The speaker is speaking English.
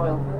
oil.